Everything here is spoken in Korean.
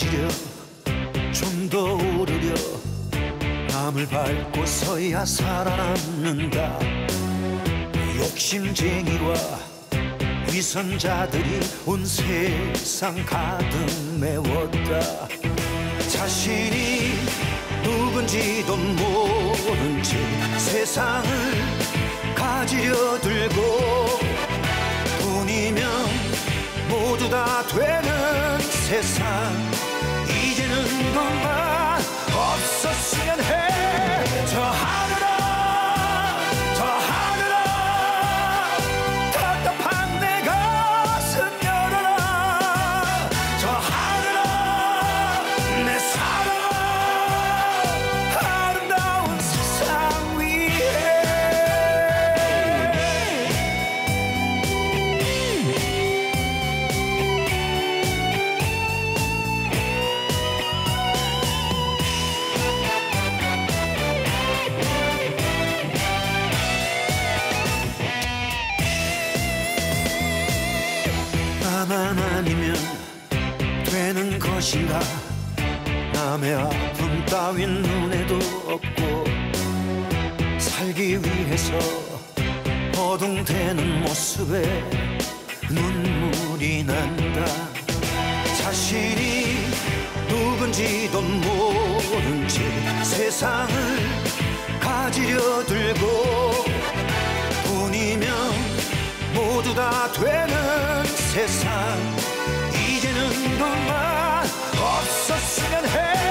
더 가지려 좀 더 오르려 남을 밟고 서야 살아남는다. 욕심쟁이와 위선자들이 온 세상 가득 메웠다. 자신이 누군지도 모른 채 세상을 가지려 들고 돈이면 모두 다 되는 세상 이제는 것만 없었으면 해 아니면 되는 것인가? 남의 아픔 따윈 눈에도 없고 살기 위해서 어동되는 모습에 눈물이 난다. 자신이 누군지도 모른 채 세상을 가지려 들고 돈이면 모두 다 되는 세상. 이제는 너만 없었으면 해.